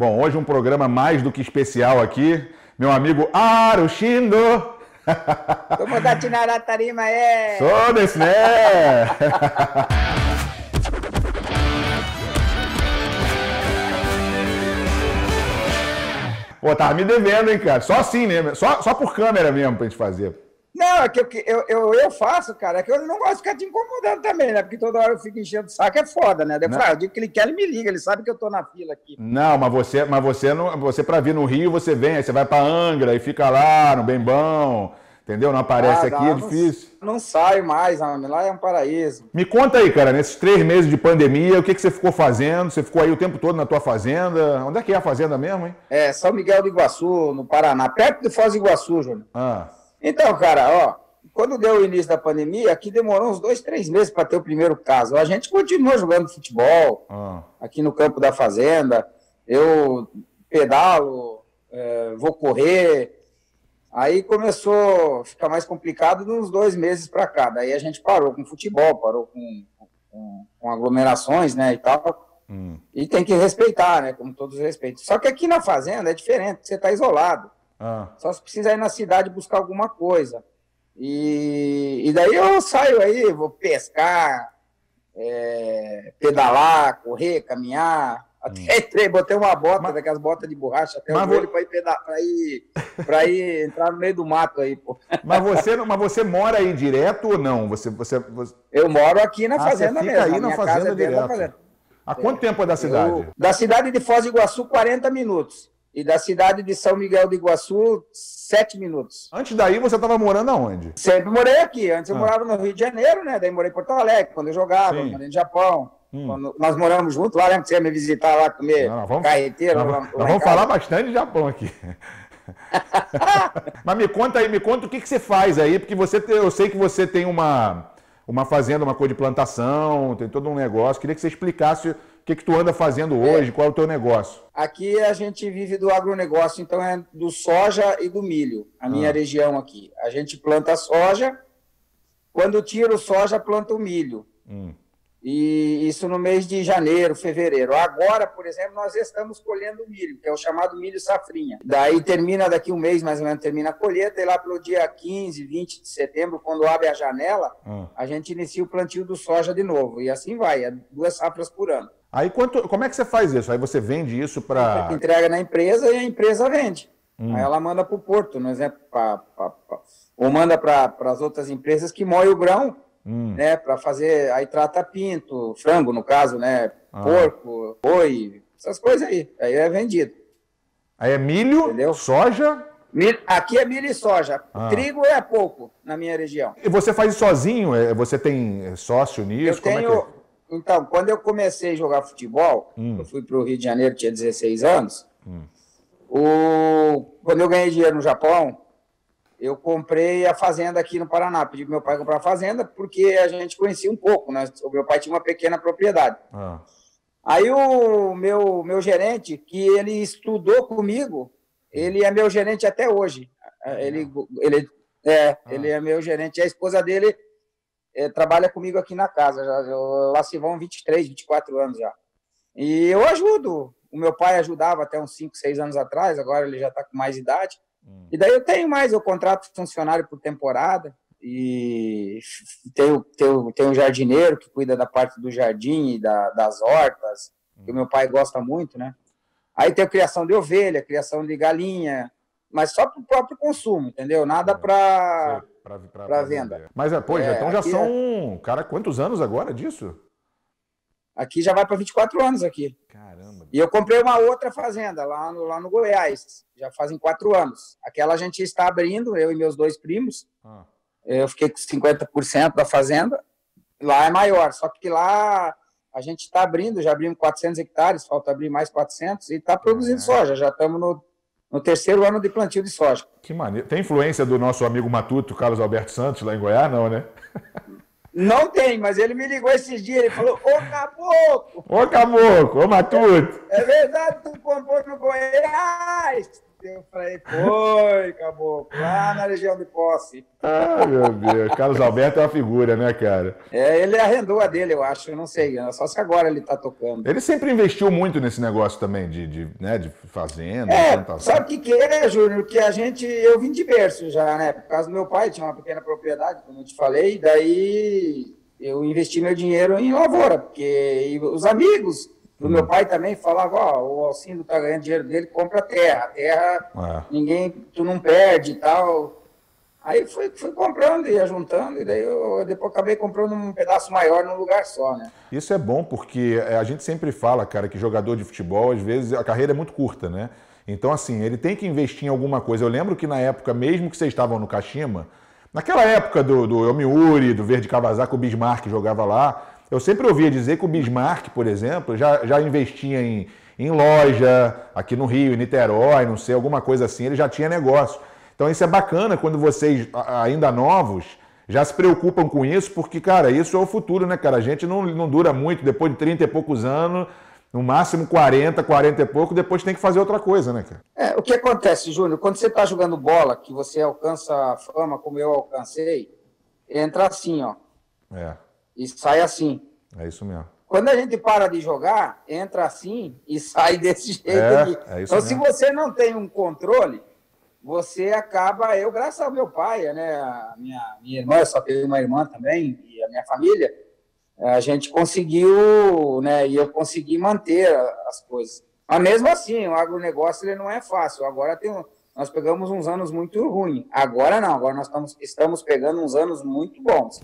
Bom, hoje um programa mais do que especial aqui. Meu amigo Arushindo. Como da Tinaratarima é? Sou desse, né? Pô, tava me devendo, hein, cara? Só assim, né? Só, só por câmera mesmo pra gente fazer. Não, é que eu, eu, eu, eu faço, cara, é que eu não gosto de ficar te incomodando também, né? Porque toda hora eu fico enchendo o saco, é foda, né? Depois, ah, o dia que ele quer, ele me liga, ele sabe que eu tô na fila aqui. Não, mas você, mas você não, você para vir no Rio, você vem, aí você vai para Angra e fica lá no Bembão, entendeu? Não aparece ah, aqui, não, é difícil. Não, não saio mais, homem, lá é um paraíso. Me conta aí, cara, nesses três meses de pandemia, o que, que você ficou fazendo? Você ficou aí o tempo todo na tua fazenda? Onde é que é a fazenda mesmo, hein? É, São Miguel do Iguaçu, no Paraná, perto de Foz do Iguaçu, Júnior. Ah. Então, cara, ó, quando deu o início da pandemia, aqui demorou uns dois, três meses para ter o primeiro caso. A gente continua jogando futebol ah. aqui no campo da fazenda. Eu pedalo, é, vou correr. Aí começou a ficar mais complicado de uns dois meses para cá. Daí a gente parou com futebol, parou com, com, com aglomerações, né, e tal. Hum. E tem que respeitar, né, como todos respeitam. Só que aqui na fazenda é diferente, você está isolado. Ah. Só se precisa ir na cidade buscar alguma coisa. E, e daí eu saio aí, vou pescar, é, pedalar, correr, caminhar. Até hum. entrei, botei uma bota, mas, daquelas botas de borracha, até o vou... para ir, pedar, ir, ir entrar no meio do mato aí, pô. Mas você, mas você mora aí direto ou não? Você, você, você... Eu moro aqui na ah, fazenda mesmo. aí na fazenda é direto. Há quanto tempo é da cidade? Eu, da cidade de Foz do Iguaçu, 40 minutos. E da cidade de São Miguel do Iguaçu, sete minutos. Antes daí, você estava morando aonde? Sempre morei aqui. Antes eu ah. morava no Rio de Janeiro, né? Daí morei em Porto Alegre, quando eu jogava, Sim. morei no Japão. Hum. Nós moramos juntos lá, lembra que você ia me visitar lá, comer não, vamos, carreteiro? Nós, lá, nós vamos falar bastante de Japão aqui. Mas me conta aí, me conta o que, que você faz aí, porque você eu sei que você tem uma, uma fazenda, uma coisa de plantação, tem todo um negócio. Queria que você explicasse que, que tu anda fazendo hoje? É. Qual é o teu negócio? Aqui a gente vive do agronegócio, então é do soja e do milho, a minha ah. região aqui. A gente planta soja, quando tira o soja, planta o milho. Hum. E isso no mês de janeiro, fevereiro. Agora, por exemplo, nós estamos colhendo milho, que é o chamado milho safrinha. Daí termina daqui um mês, mais ou menos, termina a colheita, e lá pelo dia 15, 20 de setembro, quando abre a janela, hum. a gente inicia o plantio do soja de novo. E assim vai, é duas safras por ano. Aí quanto, como é que você faz isso? Aí você vende isso para. Entrega na empresa e a empresa vende. Hum. Aí ela manda para o porto, no exemplo, pra, pra, pra, ou manda para as outras empresas que moem o grão, hum. né? Para fazer. Aí trata pinto, frango, no caso, né? Ah. Porco, boi, essas coisas aí. Aí é vendido. Aí é milho, Entendeu? soja. Aqui é milho e soja. Ah. Trigo é pouco na minha região. E você faz sozinho? É, você tem sócio nisso? Eu Como tenho. É que... Então, quando eu comecei a jogar futebol, hum. eu fui para o Rio de Janeiro, tinha 16 anos. Hum. O... Quando eu ganhei dinheiro no Japão, eu comprei a fazenda aqui no Paraná. Pedi para meu pai comprar a fazenda, porque a gente conhecia um pouco, né? O meu pai tinha uma pequena propriedade. Ah. Aí o meu, meu gerente, que ele estudou comigo, ele é meu gerente até hoje. Ele, ele, é, ah. ele é meu gerente. A esposa dele é, trabalha comigo aqui na casa. Já, lá se vão 23, 24 anos já. E eu ajudo. O meu pai ajudava até uns 5, 6 anos atrás, agora ele já está com mais idade. Hum. E daí eu tenho mais, eu contrato funcionário por temporada e tenho, tenho, tenho um jardineiro que cuida da parte do jardim e da, das hortas, hum. que o meu pai gosta muito, né? Aí tem criação de ovelha, criação de galinha, mas só para o próprio consumo, entendeu? Nada para para venda. Mas, pô, é, então já são, é... cara, quantos anos agora disso? Aqui já vai para 24 anos aqui. Caramba. E eu comprei uma outra fazenda lá no, lá no Goiás, já fazem quatro anos. Aquela a gente está abrindo, eu e meus dois primos. Ah. Eu fiquei com 50% da fazenda. Lá é maior, só que lá a gente está abrindo, já abrimos 400 hectares, falta abrir mais 400 e está produzindo é. soja. Já estamos no no terceiro ano de plantio de soja. Que maneiro. Tem influência do nosso amigo Matuto, Carlos Alberto Santos, lá em Goiás, não, né? Não tem, mas ele me ligou esses dias, ele falou, ô caboclo! Ô caboclo, ô Matuto! É, é verdade, tu comprou no Goiás? Eu falei, foi, acabou. Lá na região de posse. Ah, meu Deus. Carlos Alberto é uma figura, né, cara? É, ele arrendou a dele, eu acho. Eu não sei. Só se agora ele tá tocando. Ele sempre investiu muito nesse negócio também, de, de, né, de fazenda. É, sabe o que, que é, Júnior? Que a gente. Eu vim de berço já, né? Por causa do meu pai, tinha uma pequena propriedade, como eu te falei. Daí eu investi meu dinheiro em lavoura, porque os amigos do meu pai também falava, ó, o Alcindo tá ganhando dinheiro dele, compra terra. A terra, é. ninguém, tu não perde e tal. Aí fui, fui comprando e ia juntando, e daí eu depois acabei comprando um pedaço maior num lugar só, né? Isso é bom, porque é, a gente sempre fala, cara, que jogador de futebol, às vezes, a carreira é muito curta, né? Então, assim, ele tem que investir em alguma coisa. Eu lembro que na época, mesmo que vocês estavam no Kashima, naquela época do, do Yomiuri, do Verde Kawasaki, o Bismarck jogava lá, eu sempre ouvia dizer que o Bismarck, por exemplo, já, já investia em, em loja aqui no Rio, em Niterói, não sei, alguma coisa assim, ele já tinha negócio. Então isso é bacana quando vocês, ainda novos, já se preocupam com isso, porque, cara, isso é o futuro, né, cara? A gente não, não dura muito, depois de 30 e poucos anos, no máximo 40, 40 e pouco, depois tem que fazer outra coisa, né, cara? É, o que acontece, Júnior, quando você está jogando bola, que você alcança a fama como eu alcancei, entra assim, ó. É e sai assim. É isso mesmo. Quando a gente para de jogar, entra assim e sai desse jeito é, aqui. É então, mesmo. se você não tem um controle, você acaba. Eu, graças ao meu pai, né, a minha, minha irmã, eu só tenho uma irmã também, e a minha família, a gente conseguiu, né, e eu consegui manter as coisas. Mas mesmo assim, o agronegócio ele não é fácil. Agora tem, nós pegamos uns anos muito ruins. Agora não, agora nós estamos, estamos pegando uns anos muito bons.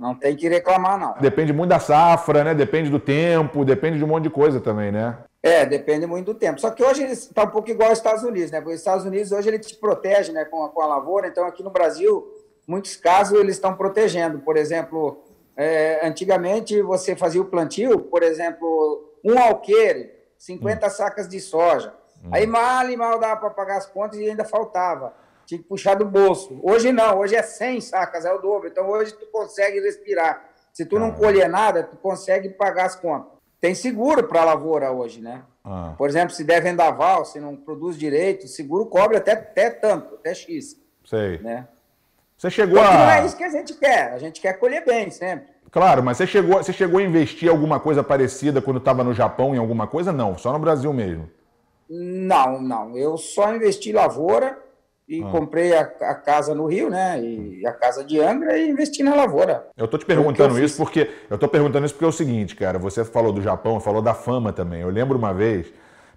Não tem que reclamar, não. Depende muito da safra, né? Depende do tempo, depende de um monte de coisa também, né? É, depende muito do tempo. Só que hoje está um pouco igual aos Estados Unidos, né? Porque os Estados Unidos hoje ele te protege né, com, a, com a lavoura, então aqui no Brasil, muitos casos eles estão protegendo. Por exemplo, é, antigamente você fazia o plantio, por exemplo, um alqueire, 50 hum. sacas de soja. Hum. Aí mal e mal dava para pagar as contas e ainda faltava tinha que puxar do bolso. Hoje não, hoje é 100 sacas, é o dobro. Então hoje tu consegue respirar. Se tu não ah. colher nada, tu consegue pagar as contas. Tem seguro para a lavoura hoje, né? Ah. Por exemplo, se der vendaval, se não produz direito, o seguro cobre até, até tanto, até X. Sei. Né? Você chegou então, a. Não é isso que a gente quer. A gente quer colher bem sempre. Claro, mas você chegou, você chegou a investir alguma coisa parecida quando estava no Japão em alguma coisa? Não, só no Brasil mesmo. Não, não. Eu só investi em lavoura e ah. comprei a, a, casa no Rio, né? E a casa de Angra e investi na lavoura. Eu tô te perguntando isso porque eu tô perguntando isso porque é o seguinte, cara. Você falou do Japão, falou da fama também. Eu lembro uma vez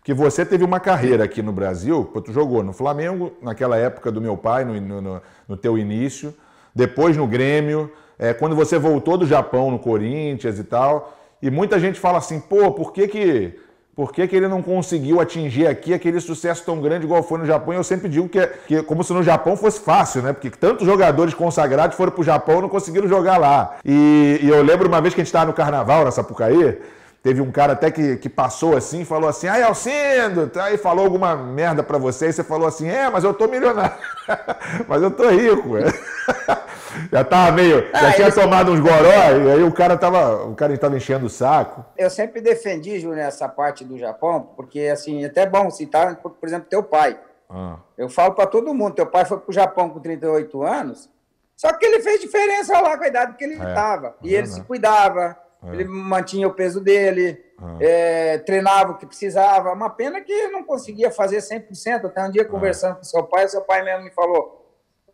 que você teve uma carreira aqui no Brasil, tu jogou no Flamengo naquela época do meu pai, no, no, no teu início, depois no Grêmio, é, quando você voltou do Japão no Corinthians e tal. E muita gente fala assim, pô, por que que por que, que, ele não conseguiu atingir aqui aquele sucesso tão grande igual foi no Japão? E eu sempre digo que, é, que como se no Japão fosse fácil, né? Porque tantos jogadores consagrados foram para o Japão e não conseguiram jogar lá. E, e, eu lembro uma vez que a gente estava no carnaval na Sapucaí, teve um cara até que, que passou assim e falou assim: Ai, Alcindo, aí falou alguma merda para você, e você falou assim: É, mas eu tô milionário, mas eu tô rico. já tava meio. Ah, já tinha tomado uns goró, e aí o cara tava. O cara estava enchendo o saco. Eu sempre defendi, Júnior, essa parte do Japão, porque assim, é até bom citar, por, por exemplo, teu pai. Ah. Eu falo para todo mundo, teu pai foi pro Japão com 38 anos, só que ele fez diferença lá com a idade que ele estava. É, e é ele se cuidava, é. ele mantinha o peso dele, ah. é, treinava o que precisava. Uma pena que não conseguia fazer 100%. Até um dia conversando com seu pai, seu pai mesmo me falou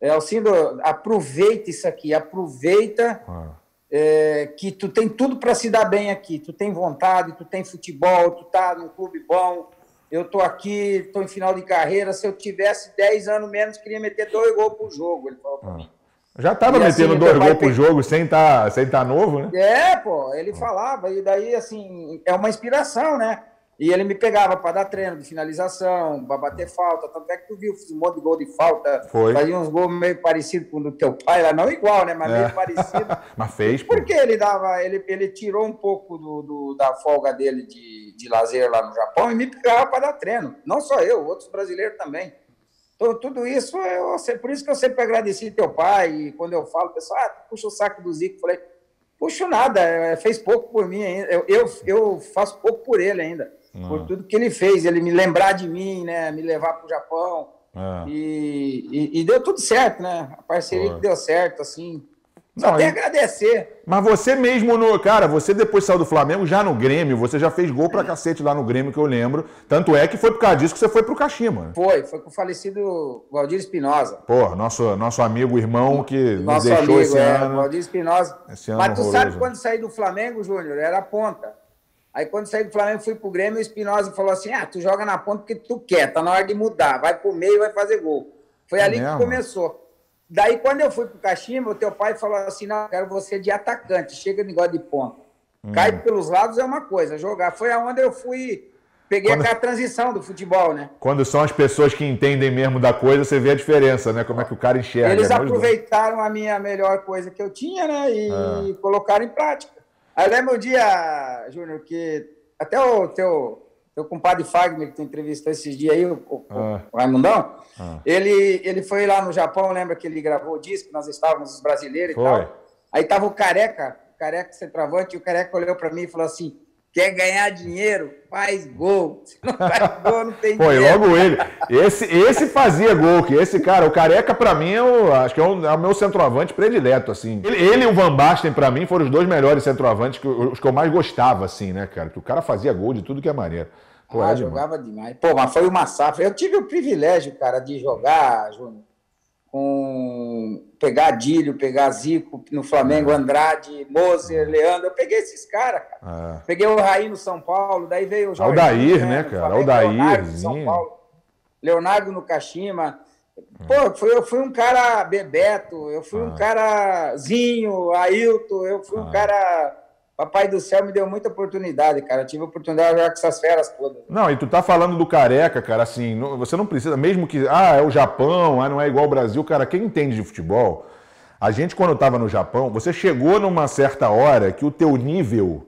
é, Alcindo, aproveita isso aqui, aproveita ah. é, que tu tem tudo para se dar bem aqui. Tu tem vontade, tu tem futebol, tu tá num clube bom. Eu tô aqui, tô em final de carreira. Se eu tivesse 10 anos menos, queria meter dois gols pro jogo. Ele falou ah. mim. Já estava metendo assim, dois gols pro jogo sem estar tá, sem tá novo, né? É, pô, ele falava, e daí, assim, é uma inspiração, né? E ele me pegava para dar treino de finalização, para bater falta. Tanto é que tu viu, fiz um monte de gol de falta. Foi. Fazia uns gols meio parecidos com o do teu pai, lá não igual, né? Mas é. meio parecido. Mas fez, pô. Porque ele dava, ele, ele tirou um pouco do, do, da folga dele de, de lazer lá no Japão e me pegava para dar treino. Não só eu, outros brasileiros também. Então, tudo isso, eu, por isso que eu sempre agradeci teu pai. E quando eu falo, o pessoal, ah, puxa o saco do Zico. Falei, puxo nada, é, fez pouco por mim ainda. Eu, eu, eu faço pouco por ele ainda por tudo que ele fez, ele me lembrar de mim, né, me levar para o Japão. É. E, e, e, deu tudo certo, né? A parceria que deu certo, assim. Só não, tem agradecer. Mas você mesmo, no, cara, você depois saiu do Flamengo, já no Grêmio, você já fez gol pra cacete lá no Grêmio, que eu lembro. Tanto é que foi por causa disso que você foi pro Kashima. Foi, foi com o falecido Valdir Espinosa. Pô, nosso, nosso amigo, irmão, que nosso nos deixou amigo, esse é, ano. Valdir Espinosa. Mas tu horroroso. sabe quando saí do Flamengo, Júnior, era ponta. Aí quando saí do Flamengo, fui pro Grêmio, o Espinosa falou assim: ah, tu joga na ponta porque tu quer, tá na hora de mudar, vai pro meio e vai fazer gol. Foi é ali mesmo? que começou. Daí, quando eu fui pro Caximba, o teu pai falou assim: não, eu quero você de atacante, chega de negócio de ponta. Hum. Cai pelos lados é uma coisa, jogar. Foi aonde eu fui. Peguei quando... aquela transição do futebol, né? Quando são as pessoas que entendem mesmo da coisa, você vê a diferença, né? Como é que o cara enxerga. Eles é aproveitaram a minha melhor coisa que eu tinha, né? E ah. colocaram em prática. Aí lembra um dia, Júnior, que até o teu teu compadre Fagner, que tu entrevistou esses dias aí, o, o, ah. o Raimundão, ah. ele, ele foi lá no Japão, lembra que ele gravou o disco, nós estávamos os brasileiros foi. e tal. Aí tava o Careca, o Careca centroavante, e o Careca olhou para mim e falou assim, quer ganhar dinheiro, faz gol. Se não faz gol, não tem Foi logo ele. Esse, esse fazia gol, que esse cara, o Careca para mim é o, acho que é o, é o, meu centroavante predileto, assim. Ele, ele e o Van Basten para mim foram os dois melhores centroavantes, que, os que eu mais gostava, assim, né, cara? Que o cara fazia gol de tudo que é maneiro. Pô, ah, jogava demais. Pô, mas foi uma safra. Eu tive o privilégio, cara, de jogar, Júnior, com pegar Dílio, pegar Zico no Flamengo, é. Andrade, Moser, é. Leandro. Eu peguei esses caras, cara. É. Peguei o Raí no São Paulo, daí veio o Jorge. Aldair, né, cara? Aldair. Leonardo, São Paulo, Leonardo no Kashima. Pô, eu fui, eu fui um cara Bebeto, eu fui um ah. cara Zinho, Ailton, eu fui um ah. cara Papai do céu me deu muita oportunidade, cara. Eu tive oportunidade de jogar com essas feras todas. Não, e tu tá falando do careca, cara, assim, não, você não precisa, mesmo que, ah, é o Japão, ah, não é igual ao Brasil, cara, quem entende de futebol, a gente quando tava no Japão, você chegou numa certa hora que o teu nível,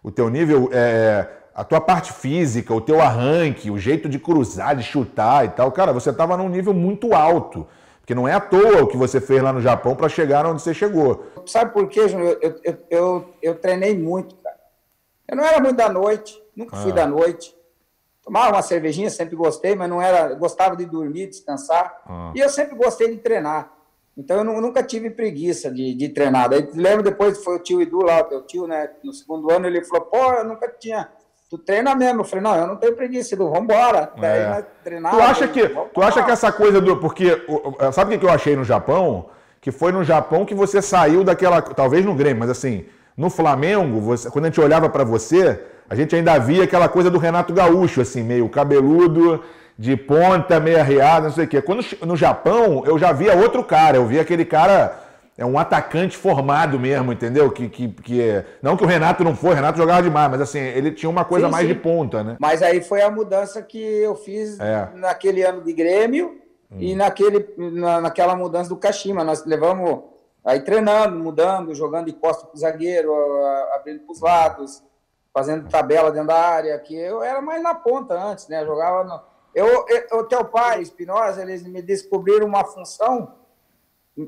o teu nível, é, a tua parte física, o teu arranque, o jeito de cruzar, de chutar e tal, cara, você tava num nível muito alto. Porque não é à toa o que você fez lá no Japão para chegar onde você chegou. Sabe por quê, Júnior? Eu, eu, eu, eu, treinei muito, cara. Eu não era muito da noite, nunca ah. fui da noite. Tomava uma cervejinha, sempre gostei, mas não era. Gostava de dormir, descansar. Ah. E eu sempre gostei de treinar. Então eu nunca tive preguiça de, de treinar. Daí lembro depois foi o tio Edu lá, o teu tio, né? No segundo ano ele falou: pô, eu nunca tinha tu treina mesmo. Eu falei, não, eu não tenho preguiça, Edu, vambora. Daí é. treinar. Tu acha, que, tu acha que essa coisa do. Porque, sabe o que eu achei no Japão? Que foi no Japão que você saiu daquela. Talvez no Grêmio, mas assim, no Flamengo, você, quando a gente olhava para você, a gente ainda via aquela coisa do Renato Gaúcho, assim, meio cabeludo, de ponta, meio arreado, não sei o quê. Quando no Japão, eu já via outro cara, eu via aquele cara é um atacante formado mesmo, entendeu? Que, que, que é... Não que o Renato não foi, o Renato jogava demais, mas assim, ele tinha uma coisa sim, mais sim. de ponta, né? Mas aí foi a mudança que eu fiz é. naquele ano de Grêmio hum. e naquele, na, naquela mudança do Kashima. Nós levamos aí treinando, mudando, jogando de costa para o zagueiro, abrindo para os lados, fazendo tabela dentro da área, que eu era mais na ponta antes, né? Jogava no... Eu, eu, o teu pai, Espinosa, eles me descobriram uma função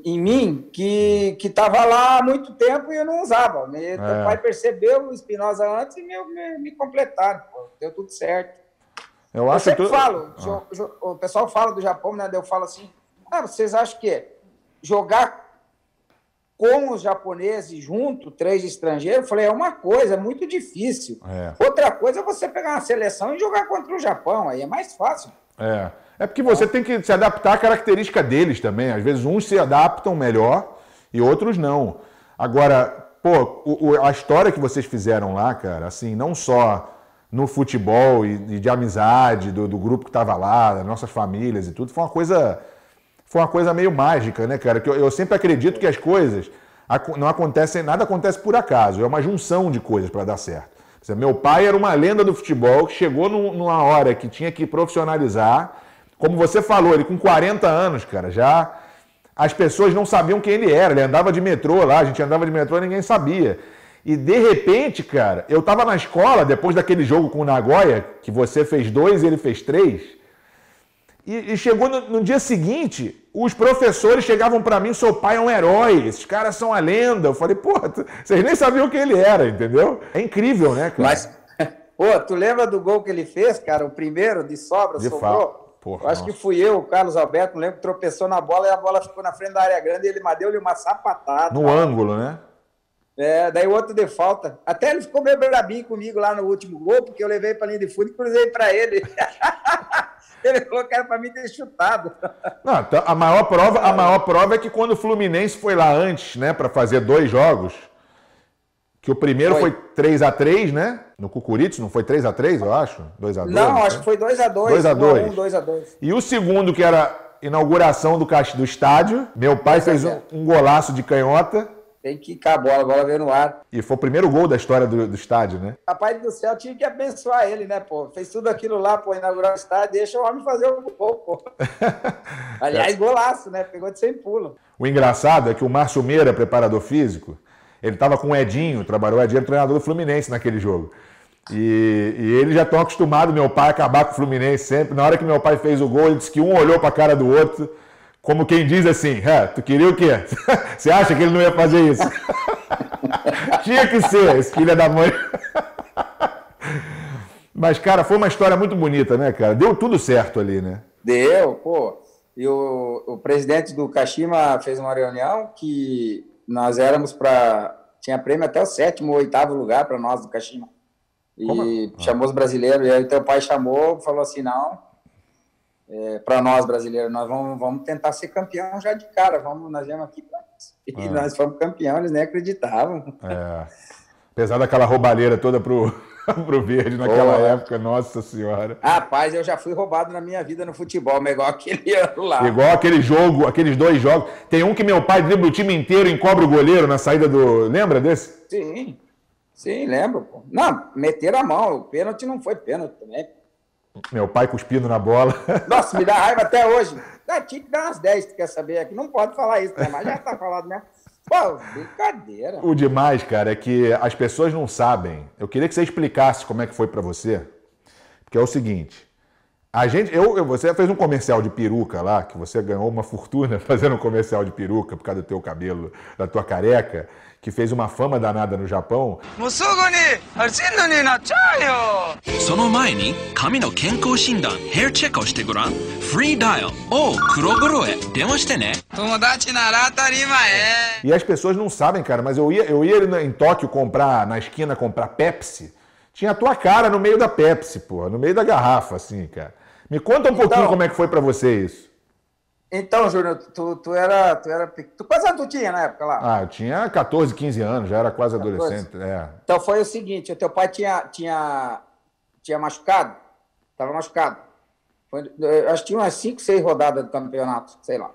em mim que estava lá há muito tempo e eu não usava. Meu é. pai percebeu o Espinosa antes e me, me, me completaram. Pô, deu tudo certo. Eu, eu acho sempre tu... falo, ah. o pessoal fala do Japão, né? Eu falo assim, ah, vocês acham que jogar com os japoneses junto, três estrangeiros, eu falei, é uma coisa, é muito difícil. É. Outra coisa é você pegar uma seleção e jogar contra o Japão, aí é mais fácil. É. É porque você tem que se adaptar à característica deles também. Às vezes uns se adaptam melhor e outros não. Agora, pô, a história que vocês fizeram lá, cara, assim, não só no futebol e, e de amizade do, do grupo que estava lá, das nossas famílias e tudo, foi uma coisa foi uma coisa meio mágica, né, cara? Que eu, eu sempre acredito que as coisas não acontecem, nada acontece por acaso, é uma junção de coisas para dar certo. Meu pai era uma lenda do futebol que chegou numa hora que tinha que profissionalizar como você falou, ele com 40 anos, cara, já as pessoas não sabiam quem ele era. Ele andava de metrô lá, a gente andava de metrô ninguém sabia. E de repente, cara, eu tava na escola, depois daquele jogo com o Nagoya, que você fez dois e ele fez três. E, e chegou no, no, dia seguinte, os professores chegavam para mim, seu pai é um herói, esses caras são a lenda. Eu falei, pô, vocês nem sabiam quem ele era, entendeu? É incrível, né, cara? Mas, pô, tu lembra do gol que ele fez, cara? O primeiro, de sobra, de sobrou? Porra, eu acho nossa. que fui eu, o Carlos Alberto, não lembro, tropeçou na bola e a bola ficou na frente da área grande e ele deu-lhe uma sapatada. No ângulo, né? É, daí o outro de falta. Até ele ficou meio brabinho comigo lá no último gol, porque eu levei para linha de fundo e cruzei para ele. ele falou que era para mim ter chutado. Não, então, a maior prova, a maior prova é que quando o Fluminense foi lá antes, né, para fazer dois jogos, que o primeiro foi, foi 3 a 3 né? No Cucuritz, não foi 3 a 3 eu acho? 2 a 2 Não, né? acho que foi 2 a 2 2 a 2 2 a 2 E o segundo, que era inauguração do, do estádio, meu pai fez um, um, golaço de canhota. Tem que quicar a bola, a bola veio no ar. E foi o primeiro gol da história do, do estádio, né? Papai do céu tinha que abençoar ele, né, pô? Fez tudo aquilo lá, pô, inaugurar o estádio, deixa o homem fazer o gol, pô. Aliás, golaço, né? Pegou de sem pulo. O engraçado é que o Márcio Meira, preparador físico, ele estava com o Edinho, trabalhou o Edinho, treinador do Fluminense naquele jogo. E, e eles já estão acostumados, meu pai, a acabar com o Fluminense sempre. Na hora que meu pai fez o gol, ele disse que um olhou para a cara do outro, como quem diz assim: tu queria o quê? Você acha que ele não ia fazer isso? Tinha que ser, esse filho da mãe. Mas, cara, foi uma história muito bonita, né, cara? Deu tudo certo ali, né? Deu, pô. E o, o presidente do Kashima fez uma reunião que nós éramos para. Tinha prêmio até o sétimo ou oitavo lugar para nós do Kashima. E Como? Chamou os brasileiros, e aí teu pai chamou, falou assim: não, é, para nós brasileiros, nós vamos, vamos tentar ser campeão já de cara, vamos, nós viemos aqui E ah. nós fomos campeão, eles nem acreditavam. É. Apesar daquela roubalheira toda pro, pro verde naquela época, nossa senhora. Rapaz, eu já fui roubado na minha vida no futebol, mas igual aquele ano lá. Igual aquele jogo, aqueles dois jogos. Tem um que meu pai dribla o time inteiro e encobre o goleiro na saída do. Lembra desse? Sim, sim, lembro. Pô. Não, meteram a mão. O pênalti não foi pênalti também. Meu pai cuspindo na bola. Nossa, me dá raiva até hoje. Ah, tinha que dar umas 10, tu quer saber? Aqui não pode falar isso, né? mas já tá falado mesmo. Pô, brincadeira. O demais, cara, é que as pessoas não sabem. Eu queria que você explicasse como é que foi para você. Porque é o seguinte. A gente, eu, eu, você fez um comercial de peruca lá, que você ganhou uma fortuna fazendo um comercial de peruca por causa do teu cabelo, da tua careca que fez uma fama danada no Japão. E as pessoas não sabem, cara, mas eu ia, eu ia em Tóquio comprar, na esquina, comprar Pepsi. Tinha a tua cara no meio da Pepsi, porra, no meio da garrafa, assim, cara. Me conta um então, pouquinho como é que foi para você isso. Então, Júnior, tu, tu era. Tu era tu, anos tu tinha na época lá? Ah, eu tinha 14, 15 anos, já era quase 14. adolescente. É. Então foi o seguinte: o teu pai tinha, tinha, tinha machucado, estava machucado. Foi, acho que tinha umas 5, 6 rodadas do campeonato, sei lá.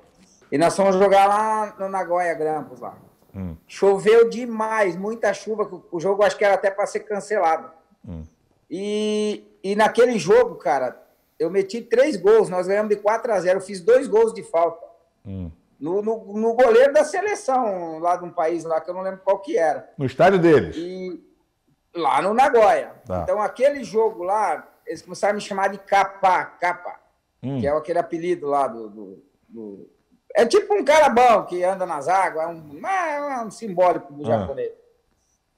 E nós fomos jogar lá no Nagoya Grampus lá. Hum. Choveu demais, muita chuva, o jogo acho que era até para ser cancelado. Hum. E, e naquele jogo, cara, eu meti três gols, nós ganhamos de 4 a 0 eu fiz dois gols de falta. Hum. No, no, no, goleiro da seleção, lá de um país lá, que eu não lembro qual que era. No estádio deles? E, lá no Nagoya. Tá. Então, aquele jogo lá, eles começaram a me chamar de Capa, Capa, hum. que é aquele apelido lá do, do, do, É tipo um cara bom que anda nas águas, é um, é um simbólico do ah. japonês.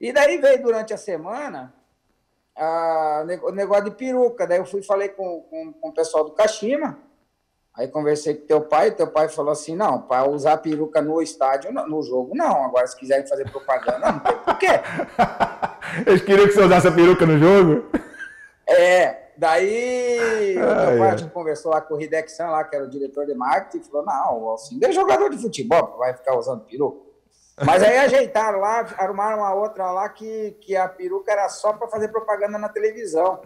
E daí veio durante a semana o negócio de peruca. Daí eu fui falei com, com, com o pessoal do Kashima. Aí conversei com teu pai, teu pai falou assim: não, para usar peruca no estádio, no jogo, não. Agora, se quiserem fazer propaganda, não tem por quê. Eles queriam que você usasse a peruca no jogo? É, daí ah, o pai é. conversou lá com o Ridexan, lá, que era o diretor de marketing, e falou: não, o Alcindo é jogador de futebol, vai ficar usando peruca. Mas aí ajeitaram lá, arrumaram uma outra lá que, que a peruca era só para fazer propaganda na televisão.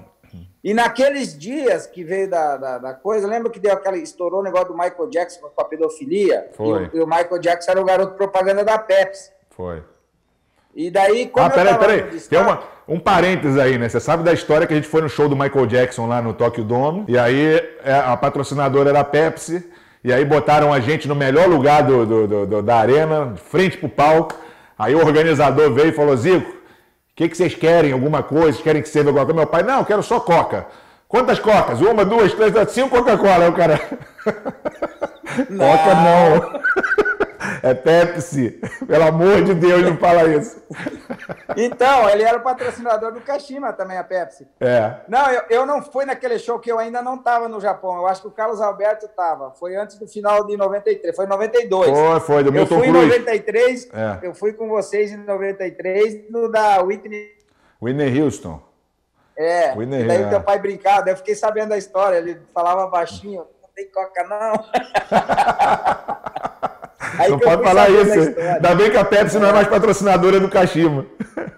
E naqueles dias que veio da, da, da, coisa, lembra que deu aquela, estourou o negócio do Michael Jackson com a pedofilia? Foi. E, e o Michael Jackson era o garoto propaganda da Pepsi. Foi. E daí, como ah, peraí, peraí. Destaque... Tem uma, um parênteses aí, né? Você sabe da história que a gente foi no show do Michael Jackson lá no Tokyo Dome, e aí é, a patrocinadora era a Pepsi, e aí botaram a gente no melhor lugar do, do, do da arena, frente pro palco. Aí o organizador veio e falou: Zico, o que, que vocês querem? Alguma coisa? Querem que seja alguma coisa? Meu pai, não, eu quero só coca. Quantas cocas? Uma, duas, três, quatro, cinco Coca-Cola. Aí o cara. Não. Coca não. É Pepsi. Pelo amor de Deus, não fala isso. Então, ele era o patrocinador do Kashima também, a Pepsi. É. Não, eu, eu não fui naquele show que eu ainda não estava no Japão. Eu acho que o Carlos Alberto estava. Foi antes do final de 93. Foi em 92. Foi, foi, do eu Milton fui em Cruz. 93. É. Eu fui com vocês em 93 no da Whitney. Whitney Houston. É. Whitney, e daí é. o teu pai brincava. Eu fiquei sabendo da história. Ele falava baixinho. Não tem coca, não. Não eu pode falar isso. Ainda bem que a Pepsi não é mais patrocinadora do.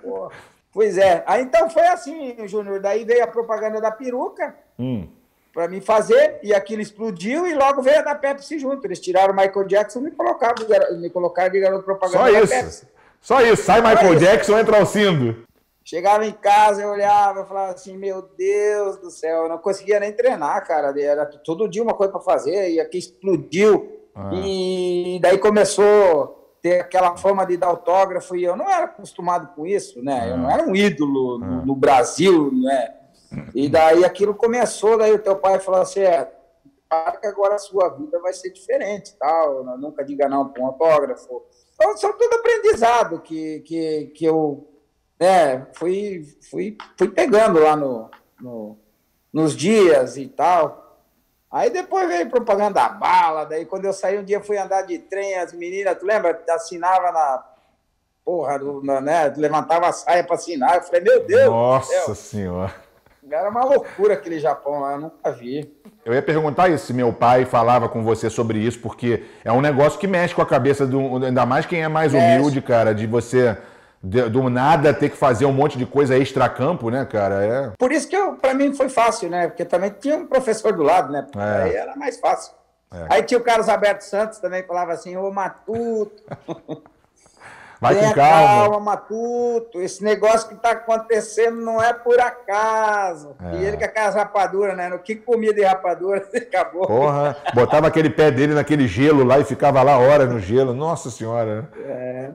Pô, Pois é. Aí então foi assim, Júnior. Daí veio a propaganda da peruca Hum. para mim fazer, e aquilo explodiu, e logo veio a da Pepsi junto. Eles tiraram o Michael Jackson e me colocaram, me colocaram de garoto propaganda Só da isso. Pepsi. Só isso. Sai Michael isso. Jackson, entra Alcindo. Chegava em casa, eu olhava e falava assim, meu Deus do céu, eu não conseguia nem treinar, cara. Era todo dia uma coisa para fazer, e aqui explodiu. Ah. E daí começou a ter aquela fama de dar autógrafo, e eu não era acostumado com isso, né? Eu não era um ídolo no, no Brasil, né? E daí aquilo começou, daí o teu pai falou assim, é, para que agora a sua vida vai ser diferente, tal, né? nunca diga não para um autógrafo. Então, são tudo aprendizado que, que, que eu né, fui, fui, fui pegando lá no, no- nos dias e tal. Aí depois veio propaganda da bala, daí quando eu saí um dia fui andar de trem, as meninas, tu lembra? Assinava na porra, do- na- né? Levantava a saia para assinar. Eu falei, meu Deus, Nossa céu, senhora. era uma loucura aquele Japão lá, eu nunca vi. Eu ia perguntar isso, se meu pai falava com você sobre isso, porque é um negócio que mexe com a cabeça do. Ainda mais quem é mais Mexe. humilde, cara, de você de- do nada ter que fazer um monte de coisa extra-campo, né, cara? É. Por isso que para mim foi fácil, né? Porque também tinha um professor do lado, né? É. Aí era mais fácil. É. Aí tinha o Carlos Alberto Santos também falava assim, ô Matuto, Vai com calma. Matuto, esse negócio que está acontecendo não é por acaso. É. E ele com aquelas rapaduras, né? No que comia de rapadura, acabou. Porra, botava aquele pé dele naquele gelo lá e ficava lá horas no gelo. Nossa senhora. né?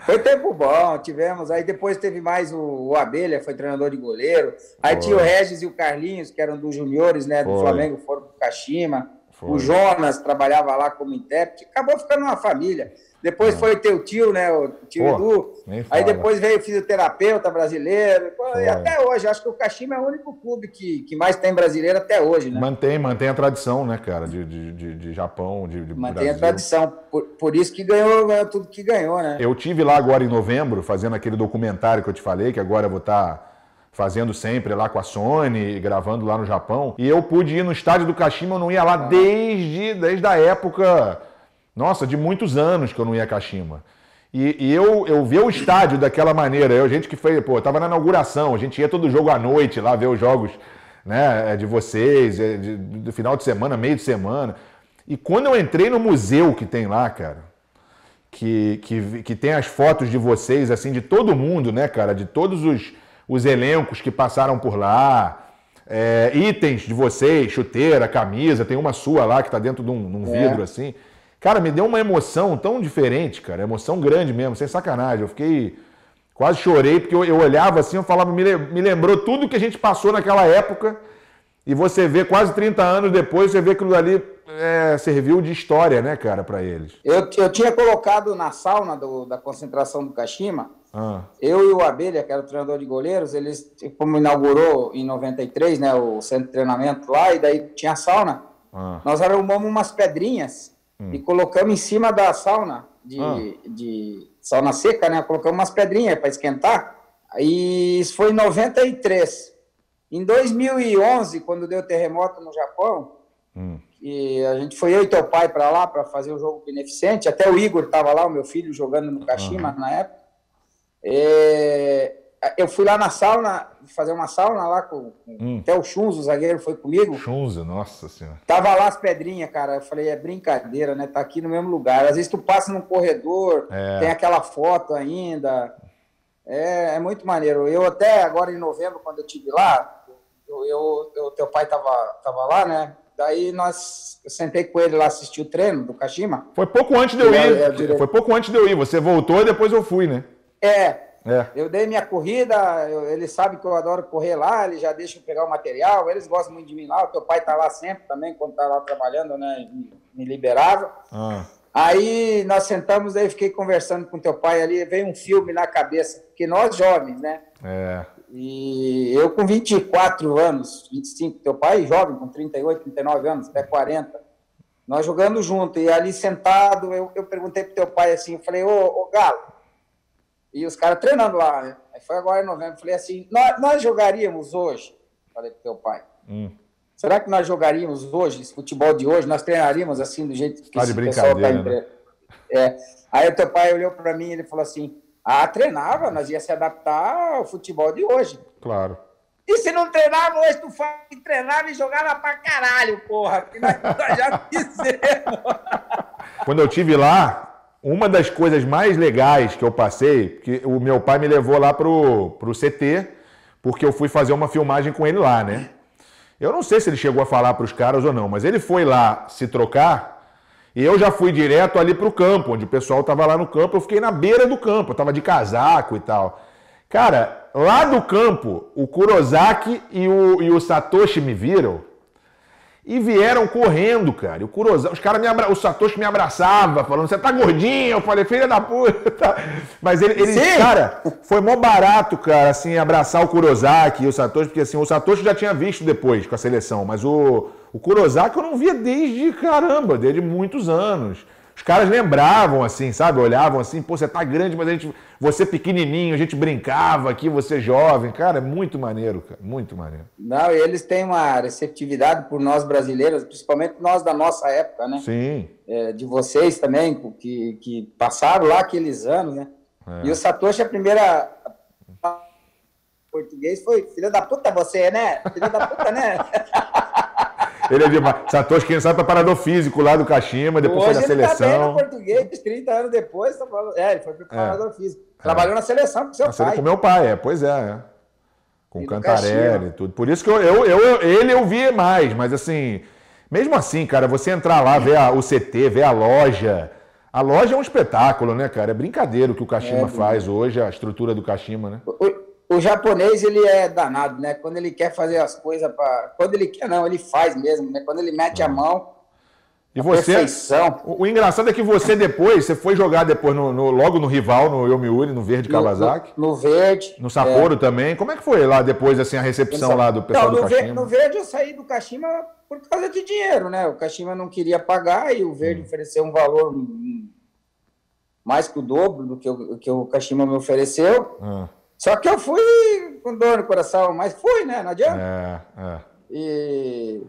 Foi tempo bom, tivemos. Aí depois teve mais o, o Abelha, foi treinador de goleiro. Aí Foi. tinha o Regis e o Carlinhos, que eram dos juniores, né? Do Foi. Flamengo, foram pro Kashima. Foi. O Jonas trabalhava lá como intérprete. Acabou ficando uma família. Depois foi teu tio, né? O tio Pô, Edu. Aí depois veio o fisioterapeuta brasileiro. Pô, e até hoje, acho que o Kashima é o único clube que, que mais tem brasileiro até hoje, né? Mantém, mantém a tradição, né, cara, de, de, de, de Japão, de, de Mantém a Brasil. tradição. Por, por isso que ganhou, ganhou tudo que ganhou, né? Eu tive lá agora em novembro, fazendo aquele documentário que eu te falei, que agora eu vou estar fazendo sempre lá com a Sony, gravando lá no Japão. E eu pude ir no estádio do Kashima, eu não ia lá desde, desde a época, nossa, de muitos anos que eu não ia a Kashima. E, e eu, eu ver o estádio daquela maneira, eu, gente que foi, pô, tava na inauguração, a gente ia todo jogo à noite lá ver os jogos né, de vocês, é, de- do final de semana, meio de semana. E quando eu entrei no museu que tem lá, cara, que, que, que tem as fotos de vocês, assim, de todo mundo, né, cara? De todos os, os elencos que passaram por lá. é, itens de vocês, chuteira, camisa, tem uma sua lá que tá dentro de um, É. vidro, assim. Cara, me deu uma emoção tão diferente, cara. Emoção grande mesmo, sem sacanagem. Eu fiquei. Quase chorei, porque eu, eu olhava assim, eu falava, me, me lembrou tudo que a gente passou naquela época. E você vê, quase 30 anos depois, você vê que aquilo ali é, serviu de história, né, cara, pra eles. Eu, eu tinha colocado na sauna do- da concentração do Kashima, Ah, eu e o Abelha, que era o treinador de goleiros, eles, como inaugurou em 93, né, o centro de treinamento lá, e daí tinha a sauna, ah. nós arrumamos umas pedrinhas e colocamos em cima da sauna, de, Ah. de sauna seca, né, colocamos umas pedrinhas para esquentar, e isso foi em 93. Em 2011, quando deu terremoto no Japão, Hum. e a gente foi eu e teu pai para lá para fazer o jogo beneficente. Até o Igor estava lá, o meu filho, jogando no Kashima na época. É, eu fui lá na sauna, fazer uma sauna lá com, com- Hum. até o Chunzo, o zagueiro, foi comigo. Chunza, nossa senhora. Tava lá as pedrinhas, cara. Eu falei, é brincadeira, né? Tá aqui no mesmo lugar. Às vezes tu passa num corredor, É. tem aquela foto ainda. É, é muito maneiro. Eu até agora em novembro, quando eu tive lá, eu, eu- eu- teu pai tava, tava lá, né? Daí nós, eu sentei com ele lá assistir o treino do Kashima. Foi pouco antes de eu ir. é, direto. Foi pouco antes de eu ir. Você voltou e depois eu fui, né? É, É. eu dei minha corrida, eu- ele sabe que eu adoro correr lá, ele já deixa eu pegar o material, eles gostam muito de mim lá, o teu pai tá lá sempre também, quando tá lá trabalhando, né? Me, me liberava. Ah, Aí nós sentamos, aí fiquei conversando com teu pai ali, veio um filme na cabeça, porque nós jovens, né? É. E eu com 24 anos, 25, teu pai jovem, com 38, 39 anos, até 40, nós jogando junto, e ali sentado, eu, eu perguntei pro teu pai assim, eu falei, ô, ô Galo, e os caras treinando lá, né? Aí foi agora em novembro, falei assim, nós, nós jogaríamos hoje, falei pro teu pai, Hum. será que nós jogaríamos hoje, esse futebol de hoje, nós treinaríamos assim, do jeito que Tá esse pessoal tá entre... É. Aí o teu pai olhou para mim e ele falou assim, ah, treinava, nós ia se adaptar ao futebol de hoje. Claro. E se não treinava hoje, tu fala que treinava e jogava pra caralho, porra. Que nós, nós já fizemos. Quando eu tive lá, uma das coisas mais legais que eu passei, que o meu pai me levou lá pro, pro CT, porque eu fui fazer uma filmagem com ele lá, né? Eu não sei se ele chegou a falar pros caras ou não, mas ele foi lá se trocar e eu já fui direto ali pro campo, onde o pessoal tava lá no campo, eu fiquei na beira do campo, eu tava de casaco e tal. Cara, lá do campo, o Kurosaki e o, e o Satoshi me viram e vieram correndo, cara. E o Kurosaki, os caras me abra... o Satoshi me abraçava, falando: "Você tá gordinho?" Eu falei: "Filha da puta". Mas ele, ele Sim. cara, foi mó barato, cara, assim, abraçar o Kurosaki e o Satoshi, porque assim, o Satoshi já tinha visto depois com a seleção, mas o o Kurosaki eu não via desde caramba, desde muitos anos. Os caras lembravam assim, sabe? Olhavam assim, pô, você tá grande, mas a gente, você pequenininho, a gente brincava aqui, você jovem. Cara, é muito maneiro, cara, muito maneiro. Não, e eles têm uma receptividade por nós brasileiros, principalmente nós da nossa época, né? Sim. É, de vocês também, que, que passaram lá aqueles anos, né? É. E o Satoshi, a primeira português foi filha da puta você, né? Filha da puta, né? Ele é demais. Satoshi, quem sabe, preparador físico lá do Kashima, depois Hoje foi da ele tá bem no seleção. português, 30 anos depois, tá falando... é, ele foi preparador físico. Trabalhou na seleção com seu Nasceu pai. com meu pai, é, pois é. é. Com E Cantarelli e tudo. Por isso que eu, eu, eu- ele eu vi mais, mas assim, mesmo assim, cara, você entrar lá, ver a- o CT, ver a loja. A loja é um espetáculo, né, cara? É brincadeira o que o Kashima É, faz hoje, a estrutura do Kashima, né? O, o japonês, ele é danado, né? Quando ele quer fazer as coisas para... Quando ele quer, não, ele faz mesmo, né? Quando ele mete a mão, E você. perfeição. O, o engraçado é que você depois, você foi jogar depois no, no- logo no rival, no Yomiuri, no Verde No- Kawasaki. No, no verde. No Sapporo também. Como é que foi lá depois, assim, a recepção lá do pessoal não, do no, ver- Kashima? no verde eu saí do Kashima por causa de dinheiro, né? O Kashima não queria pagar e o verde Hum. ofereceu um valor mais que o dobro do que o, que o Kashima me ofereceu. Ah, Só que eu fui com dor no coração, mas fui, né? Não adianta. é, é. E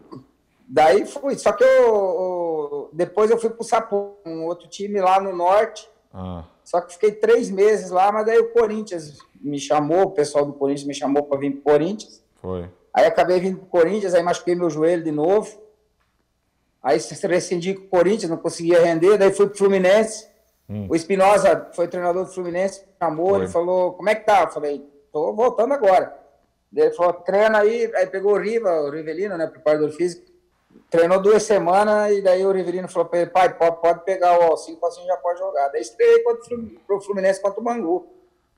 daí fui. Só que eu, eu- depois eu fui pro Sapporo, um outro time lá no norte. Ah, Só que fiquei três meses lá, mas daí o Corinthians me chamou, o pessoal do Corinthians me chamou para vir pro Corinthians. foi. Aí acabei vindo pro Corinthians, aí machuquei meu joelho de novo. Aí rescindi com o Corinthians, não conseguia render, daí fui pro Fluminense. O Espinosa foi treinador do Fluminense, me chamou, Foi. ele falou, como é que tá? Eu falei, tô voltando agora. Daí ele falou, treina aí, aí pegou o Riva, o Rivelino, né, preparador físico, treinou duas semanas, e daí o Rivelino falou para ele, pai, pode, pode pegar o Alcinho, o Alcinho já pode jogar. Daí estreiei contra o Fluminense contra o Bangu.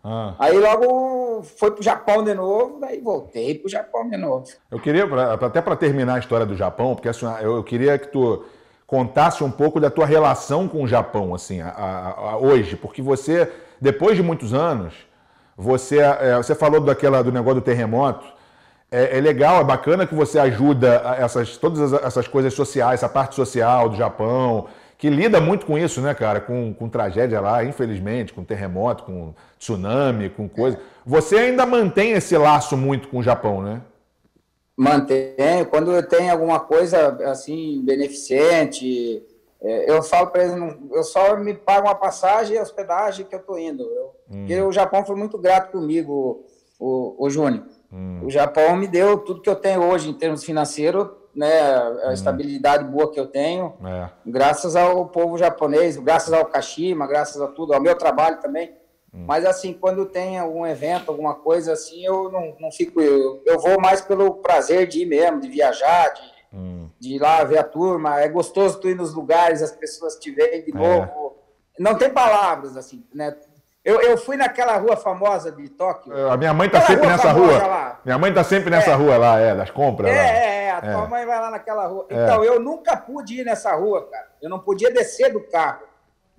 Ah. Aí logo foi pro Japão de novo, daí voltei pro Japão de novo. Eu queria, até para terminar a história do Japão, porque assim, eu, eu queria que tu contasse um pouco da tua relação com o Japão, assim, a- a- a- hoje, porque você, depois de muitos anos, você, é, você falou daquela, do negócio do terremoto, é, é legal, é bacana que você ajuda essas, todas as- essas coisas sociais, essa parte social do Japão, que lida muito com isso, né, cara? Com, com tragédia lá, infelizmente, com terremoto, com tsunami, com coisa. Você ainda mantém esse laço muito com o Japão, né? Mantenho. Quando eu tenho alguma coisa assim, beneficente, é, eu falo para eles, eu só me pago uma passagem e hospedagem que eu tô indo. Eu- Porque o Japão foi muito grato comigo, o, o Júnior. O Japão me deu tudo que eu tenho hoje em termos financeiros, né, a estabilidade boa que eu tenho, É. graças ao povo japonês, graças ao Kashima, graças a tudo, ao meu trabalho também. Mas assim, quando tem algum evento, alguma coisa assim, eu não, não fico. Eu, eu vou mais pelo prazer de ir mesmo, de viajar, de, de ir lá ver a turma. É gostoso tu ir nos lugares, as pessoas te veem de novo. Não tem palavras, assim, né? Eu, eu fui naquela rua famosa de Tóquio. A minha mãe tá sempre rua nessa rua. lá. Minha mãe tá sempre nessa É. rua lá, é, das compras É, lá. é, é, a tua É. mãe vai lá naquela rua. Então, eu nunca pude ir nessa rua, cara. Eu não podia descer do carro.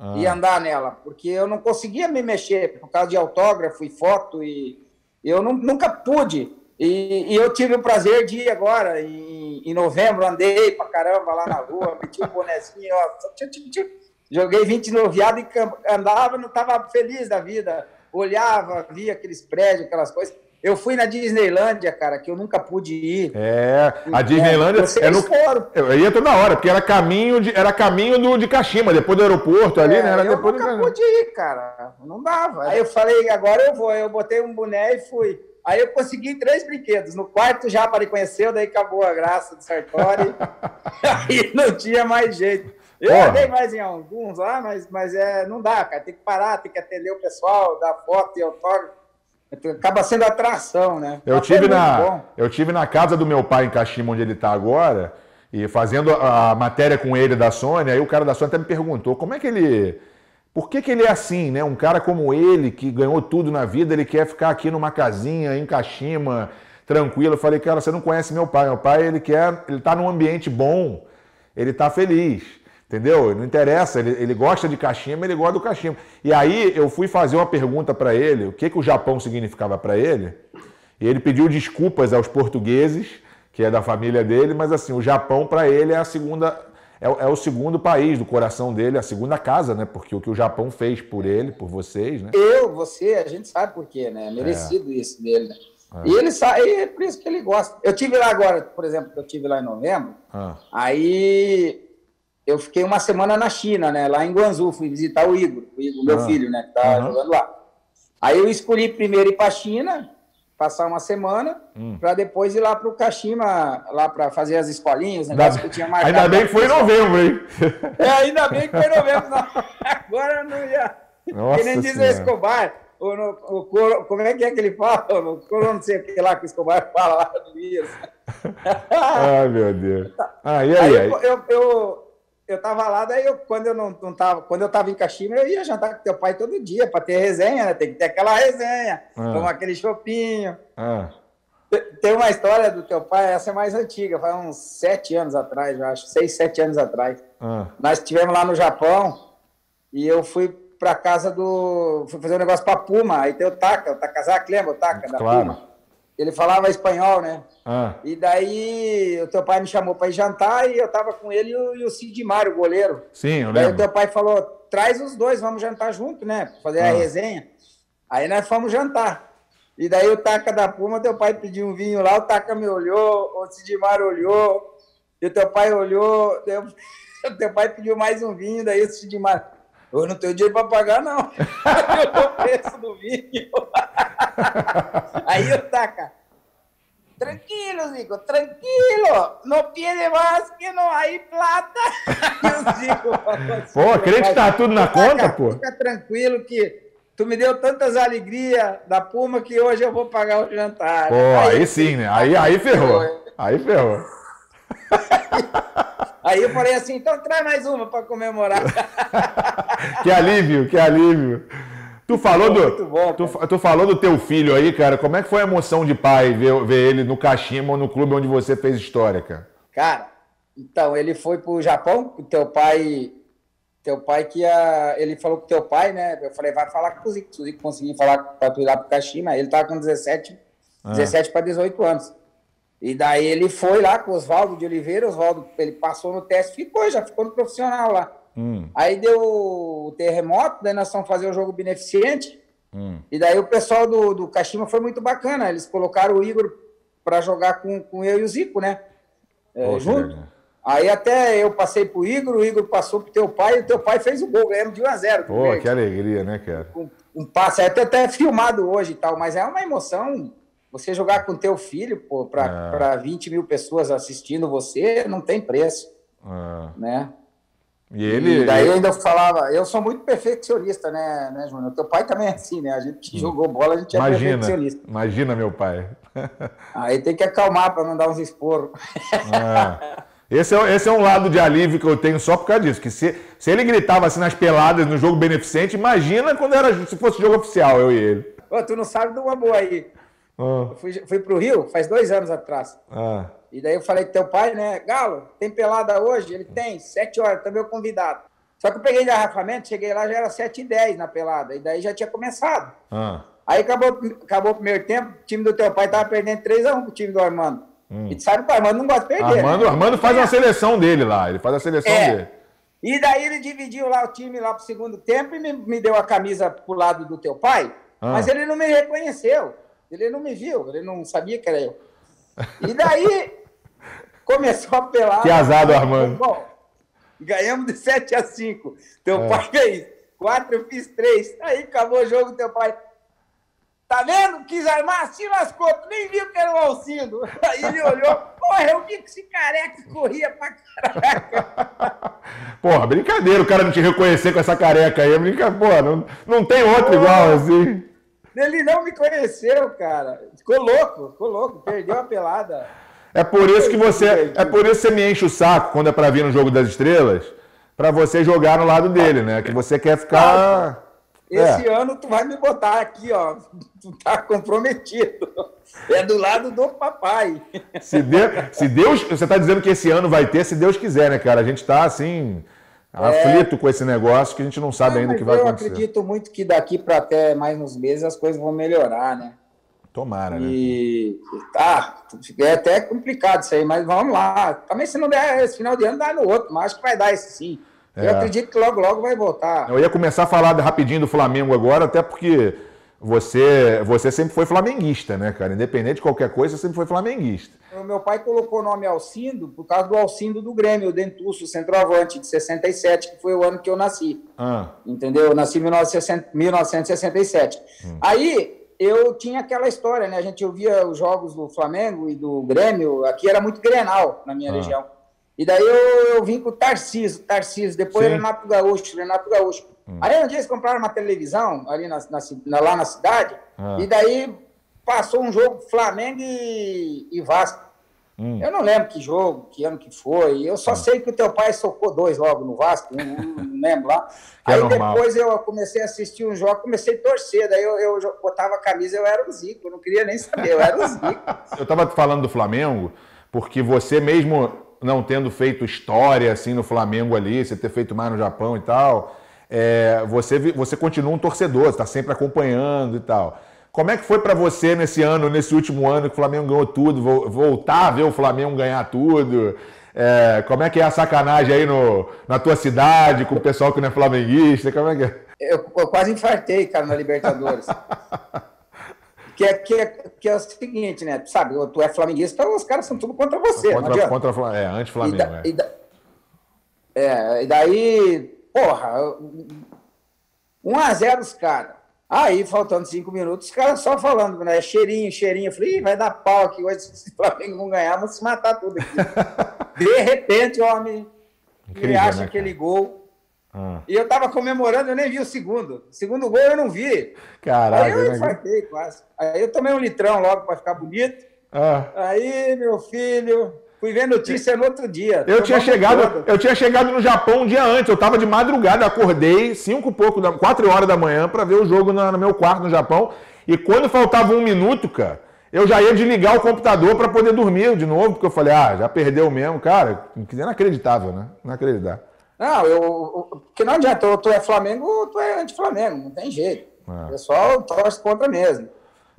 ah. e andar nela, porque eu não conseguia me mexer por causa de autógrafo e foto, e eu não, nunca pude. E, e, eu tive o prazer de ir agora, em, em novembro, andei pra caramba lá na rua, meti um bonezinho, ó, tchum, tchum, tchum, joguei 20 no viado e andava, não estava feliz da vida. Olhava, via aqueles prédios, aquelas coisas. Eu fui na Disneylândia, cara, que eu nunca pude ir. É, a Disneylândia é, no, foram. Eu ia toda hora, porque era caminho de, era caminho do, de Kashima, depois do aeroporto ali, é, né? Era eu depois nunca pude ir, cara. Não dava. Aí eu falei, agora eu vou. Eu botei um boné e fui. Aí eu consegui três brinquedos. No quarto já para daí acabou a graça do Sartori. aí não tinha mais jeito. Eu andei mais em alguns lá, mas, mas é, não dá, cara. Tem que parar, tem que atender o pessoal, dar foto e autógrafo. Acaba sendo atração, né? Eu tive, na, eu tive na casa do meu pai em Kashima, onde ele está agora, e fazendo a matéria com ele da Sony, aí o cara da Sony até me perguntou como é que ele. Por que, que ele é assim, né? Um cara como ele, que ganhou tudo na vida, ele quer ficar aqui numa casinha em Kashima, tranquilo. Eu falei, cara, você não conhece meu pai. Meu pai, ele quer. Ele tá num ambiente bom, ele tá feliz. Entendeu? Não interessa, ele, ele gosta de cachimbo, ele gosta do cachimbo. E aí eu fui fazer uma pergunta para ele, o que, que o Japão significava para ele, e ele pediu desculpas aos portugueses, que é da família dele, mas assim, o Japão para ele é a segunda é, é, o segundo país do coração dele, a segunda casa, né? Porque o que o Japão fez por ele, por vocês, né? Eu, você, a gente sabe por quê, né? É merecido é. isso dele, né? É. E ele sabe, é por isso que ele gosta. Eu tive lá agora, por exemplo, eu tive lá em novembro, ah. aí eu fiquei uma semana na China, né? Lá em Guangzhou, fui visitar o Igor, o Igor, meu ah. filho, né? Que tá uhum. jogando lá. Aí eu escolhi primeiro ir para China, passar uma semana, hum. para depois ir lá para o Kashima, lá para fazer as escolinhas, negócio que eu tinha marcado. Ainda bem que foi em novembro, hein? É, ainda bem que foi em novembro. Não. Agora não ia. Nossa que nem diz o Escobar. No, o coro, como é que é que ele fala? No coro, não sei o que lá que o Escobar fala lá do. Ai, meu Deus. Ah, e aí? aí eu, eu, eu eu tava lá, daí eu, quando eu não, não tava, quando eu tava em Caxima, eu ia jantar com teu pai todo dia para ter resenha, né? Tem que ter aquela resenha, ah. tomar aquele chopinho. Ah. Tem uma história do teu pai, essa é mais antiga, faz uns sete anos atrás, eu acho, seis, sete anos atrás. Ah. Nós estivemos lá no Japão e eu fui para casa do. fui fazer um negócio para Puma, aí tem o Taka, o Takazaki, lembra o Taka da claro. Puma? Ele falava espanhol, né? Ah. E daí o teu pai me chamou para ir jantar e eu tava com ele e o, e o Cid Mário, o goleiro. Sim, eu lembro. O teu pai falou: traz os dois, vamos jantar junto, né? Fazer ah. a resenha. Aí nós fomos jantar. E daí o Taca da Puma, teu pai pediu um vinho lá, o Taca me olhou, o Sidmar olhou, e o teu pai olhou, teu, o teu pai pediu mais um vinho, daí o Sidmar, eu não tenho dinheiro para pagar, não. eu o preço do vinho. Aí o Taca, Tranquilo, Zico, tranquilo. No tiene más que não há plata. e o Zico falou Pô, crente que tá tudo na conta, pô. Fica tranquilo que tu me deu tantas alegrias da Puma que hoje eu vou pagar o jantar. Pô, aí, aí sim, né? Aí, aí ferrou. Aí ferrou. Aí eu falei assim, então traz mais uma para comemorar. Que alívio, que alívio. Tu falou, do, bom, tu, tu, falou do teu filho aí, cara. Como é que foi a emoção de pai ver, ver ele no Kashima ou no clube onde você fez história, cara? Cara, então, ele foi pro Japão, o teu pai. Teu pai que ia. Ele falou com teu pai, né? Eu falei, vai falar com o Zico. Se o Zico conseguir falar pra tu ir lá pro Kashima, ele tava com 17, ah. 17 para 18 anos. E daí ele foi lá com o Oswaldo de Oliveira, Oswaldo, ele passou no teste, ficou, já ficou no profissional lá. Hum. Aí deu o terremoto, daí nós fomos fazer o jogo beneficente. Hum. E daí o pessoal do, do Kashima foi muito bacana. Eles colocaram o Igor para jogar com, com eu e o Zico, né? É, junto. Aí até eu passei pro Igor, o Igor passou pro teu pai, e o teu pai fez o gol, ganhamos de 1 a 0 Pô, que alegria, né, cara? Um, um passe, até, até filmado hoje e tal, mas é uma emoção. Você jogar com teu filho, pô, para é. 20 mil pessoas assistindo você, não tem preço. É. Né? E ele. E daí eu ainda falava, eu sou muito perfeccionista, né, né, Júnior? Teu pai também é assim, né? A gente que jogou bola, a gente é imagina, perfeccionista. Imagina, meu pai. Aí tem que acalmar para não dar uns esporros. É. Esse é, esse é um lado de alívio que eu tenho só por causa disso. Que se, se ele gritava assim nas peladas no jogo beneficente, imagina quando era se fosse jogo oficial, eu e ele. Ô, tu não sabe de uma boa aí. Ah. Eu fui, fui pro Rio faz dois anos atrás. Ah. E daí eu falei com teu pai, né? Galo, tem pelada hoje? Ele tem, sete horas, também o convidado. Só que eu peguei engarrafamento, cheguei lá, já era 7 e 10 na pelada. E daí já tinha começado. Ah. Aí acabou, acabou o primeiro tempo, o time do teu pai tava perdendo 3x1 pro time do Armando. Hum. E tu sabe que o Armando não gosta de perder. Armando, né? Armando faz uma seleção dele lá, ele faz a seleção É. dele. E daí ele dividiu lá o time lá pro segundo tempo e me, me deu a camisa pro lado do teu pai, Ah. mas ele não me reconheceu. Ele não me viu, ele não sabia que era eu. E daí começou a pelar. Que azar do Armando. Bom, ganhamos de 7 a 5. Teu É. pai fez 4, eu fiz 3. Aí acabou o jogo, teu pai. Tá vendo? Quis armar, se lascou. Nem viu que era o Alcindo. Aí ele olhou. Porra, eu vi que esse careca corria pra caraca. Porra, brincadeira o cara não te reconhecer com essa careca aí. É brincadeira, porra, não, não tem outro igual assim. Ele não me conheceu, cara. Ficou louco, ficou louco. Perdeu a pelada. É por isso que você, é por isso que você me enche o saco quando é pra vir no jogo das estrelas, pra você jogar no lado dele, né? Que você quer ficar Esse É. ano tu vai me botar aqui, ó. Tu tá comprometido. É do lado do papai. Se, de- se Deus, você tá dizendo que esse ano vai ter, se Deus quiser, né, cara? A gente tá assim aflito com esse negócio que a gente não sabe ainda o que vai eu acontecer. acredito muito que daqui para até mais uns meses as coisas vão melhorar, né? Tomara, né? E tá, é até complicado isso aí, mas vamos lá. Também se não der esse final de ano, dá no outro, mas acho que vai dar esse sim. É. Eu acredito que logo, logo vai voltar. Eu ia começar a falar rapidinho do Flamengo agora, até porque você, você sempre foi flamenguista, né, cara? Independente de qualquer coisa, você sempre foi flamenguista. O meu pai colocou o nome Alcindo por causa do Alcindo do Grêmio, o Dentuço, centroavante de 67, que foi o ano que eu nasci. Ah, Entendeu? Eu nasci em 1960 1967. Aí eu tinha aquela história, né? A gente ouvia os jogos do Flamengo e do Grêmio, aqui era muito Grenal na minha Ah. região. E daí eu, eu vim com o Tarcísio, Tarcísio, depois Sim. Renato Gaúcho, Renato Gaúcho. Aí um dia eles compraram uma televisão ali na, na- lá na cidade, Ah. e daí passou um jogo Flamengo e, e Vasco. Hum. Eu não lembro que jogo, que ano que foi. Eu só sei que o teu pai socou dois logo no Vasco, um, não lembro lá. É Aí normal. depois eu comecei a assistir um jogo, comecei a torcer. Daí eu, eu botava a camisa, eu era o Zico. Eu não queria nem saber, eu era o Zico. eu tava falando do Flamengo, porque você mesmo não tendo feito história assim no Flamengo ali, você ter feito mais no Japão e tal, é, você, você continua um torcedor, está sempre acompanhando e tal. Como é que foi para você nesse ano, nesse último ano que o Flamengo ganhou tudo, vo- voltar a ver o Flamengo ganhar tudo? É, como é que é a sacanagem aí no, na tua cidade, com o pessoal que não é flamenguista? Como é que é? Eu, eu quase infartei, cara, na Libertadores. que, é, que, é, que é o seguinte, né? Tu sabe, tu é flamenguista, os caras são tudo contra você. Contra, contra, é, E, anti-Flamengo. da- é. e da- é, e daí, porra, 1x0 os caras. Aí, faltando cinco minutos, os caras só falando, né? Cheirinho, cheirinho. Eu falei, vai dar pau aqui hoje. Se o Flamengo não ganhar, vamos se matar tudo aqui. De repente, o homem ele Incrível, acha né, aquele gol. Ah, E eu tava comemorando, eu nem vi o segundo. O segundo gol eu não vi. caraca, Aí eu infartei quase. Aí eu tomei um litrão logo para ficar bonito. Ah. Aí, meu filho, fui ver notícia no outro dia. Eu tinha, chegado, todo. eu tinha chegado no Japão um dia antes, eu tava de madrugada, acordei cinco pouco, da, quatro horas da manhã para ver o jogo na- no meu quarto no Japão. E quando faltava um minuto, cara, eu já ia desligar o computador para poder dormir de novo, porque eu falei, ah, já perdeu mesmo, cara. Inacreditável, né? Inacreditável. Não, eu, eu- porque não adianta, tu é Flamengo tu é anti-Flamengo, não tem jeito. É. O pessoal torce contra mesmo.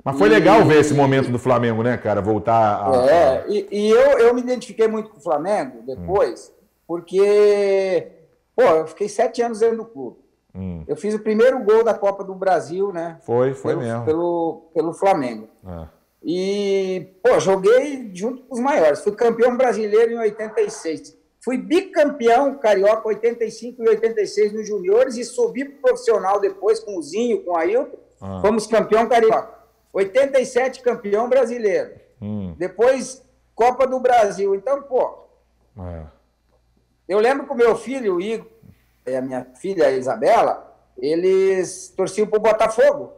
Mas foi E- legal ver esse momento do Flamengo, né, cara? Voltar a. É, e, e eu, eu me identifiquei muito com o Flamengo depois, porque, pô, eu fiquei sete anos dentro do clube. Hum, Eu fiz o primeiro gol da Copa do Brasil, né? foi, foi pelo, mesmo. Pelo, pelo Flamengo. É. E, pô, joguei junto com os maiores. Fui campeão brasileiro em 86. Fui bicampeão carioca 85 e 86 nos juniores e subi pro profissional depois com o Zinho, com o Ailton. Ah. Fomos campeão carioca. 87 campeão brasileiro. Hum, Depois Copa do Brasil. Então, pô, é. eu lembro que o meu filho, o Igor, e a minha filha, a Isabela, eles torciam pro Botafogo.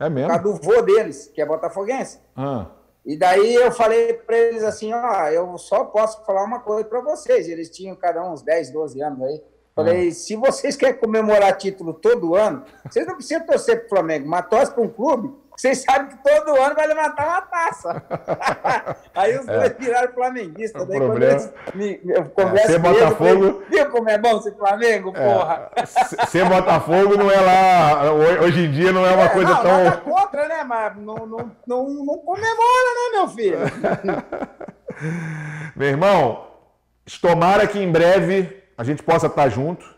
É Por causa mesmo? do vô deles, que é botafoguense. Ah, E daí eu falei para eles assim, ó, eu só posso falar uma coisa para vocês. Eles tinham cada um uns 10, 12 anos aí. Falei, se vocês querem comemorar título todo ano, vocês não precisam torcer pro Flamengo, mas torce para um clube vocês sabem que todo ano vai levantar uma taça. aí os dois é. viraram flamenguistas. Daí problema. me, me, eu converso é, Botafogo... viu como é bom ser Flamengo, é. porra? Ser Botafogo não é lá, hoje em dia não é uma é, coisa não, tão... Nada contra, né, mas não, não, não, não comemora, né, meu filho? meu irmão, tomara que em breve a gente possa estar junto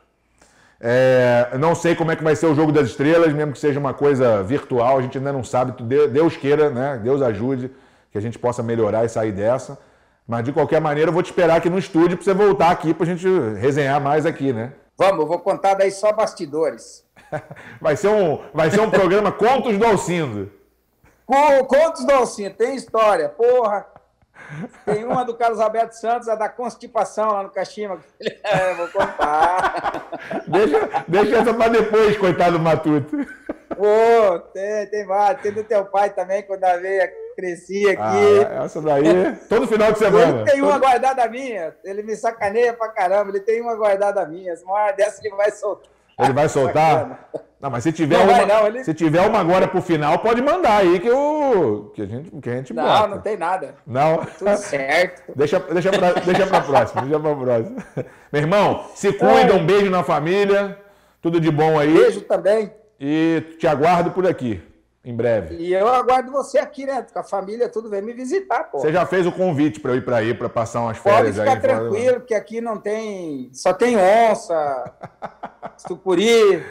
é, não sei como é que vai ser o jogo das estrelas, mesmo que seja uma coisa virtual, a gente ainda não sabe. Deus queira, né? Deus ajude que a gente possa melhorar e sair dessa. Mas de qualquer maneira, eu vou te esperar aqui no estúdio para você voltar aqui para a gente resenhar mais aqui, né? Vamos, eu vou contar daí só bastidores. vai, ser um, vai ser um programa Contos do Alcindo. Contos do Alcindo, tem história, porra. Tem uma do Carlos Alberto Santos, a da constipação lá no Caxima. É, vou contar. Deixa, deixa essa para depois, coitado do Matuto. Pô, tem, tem várias. Tem do teu pai também, quando a veia crescia aqui. Ah, essa daí, todo final de semana. Ele tem uma todo... guardada minha. Ele me sacaneia pra caramba. Ele tem uma guardada minha. Uma hora dessa ele vai soltar. Ele vai soltar? Não, mas se tiver, não uma, não, ele... se tiver uma agora pro final, pode mandar aí que, eu, que, a, gente, que a gente Não, bota. não tem nada. Não? Tudo certo. deixa, deixa, pra, deixa pra próxima, deixa pra próxima. Meu irmão, se cuida, um beijo na família, tudo de bom aí. Beijo também. E te aguardo por aqui, em breve. E eu aguardo você aqui, né? Com a família, tudo vem me visitar, pô. Você já fez o convite para eu ir para aí, para passar umas férias aí? Pode ficar aí, tranquilo, porque aqui não tem... Só tem onça, sucuri...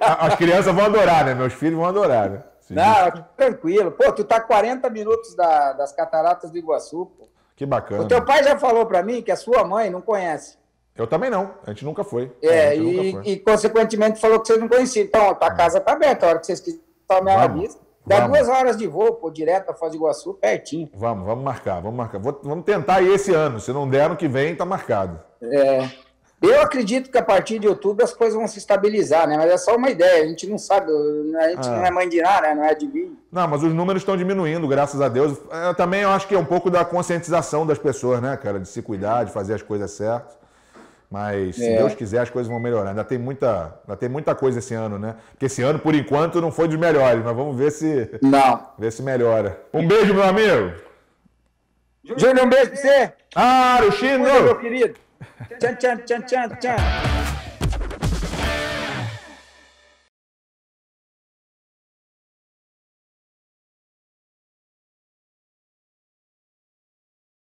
As, crianças vão adorar, né? Meus filhos vão adorar, né? Não, tranquilo. Pô, tu tá 40 minutos da, das cataratas do Iguaçu, pô. Que bacana. O teu pai já falou para mim que a sua mãe não conhece. Eu também não. A gente nunca foi. É, e, foi. e, consequentemente falou que vocês não conheciam. Então, a tua hum. casa tá aberta. A hora que vocês quiserem a vista. Dá vamos. duas horas de voo, pô, direto a Foz do Iguaçu, pertinho. Vamos, vamos marcar, vamos marcar. Vou, vamos tentar ir esse ano. Se não der, ano que vem, tá marcado. É. Eu acredito que a partir de outubro as coisas vão se estabilizar, né? Mas é só uma ideia, a gente não sabe, a gente ah. não é mãe de nada, né? não é adivinho. Não, mas os números estão diminuindo, graças a Deus. Eu também eu acho que é um pouco da conscientização das pessoas, né, cara? De se cuidar, de fazer as coisas certas. Mas se é. Deus quiser, as coisas vão melhorar. Ainda tem, muita, ainda tem muita coisa esse ano, né? Porque esse ano, por enquanto, não foi dos melhores, mas vamos ver se. Não. Ver se melhora. Um beijo, meu amigo. Júnior, um beijo pra você. Ah, o Chino! Meu querido. Tchan, tchan, tchan, tchan, tchan.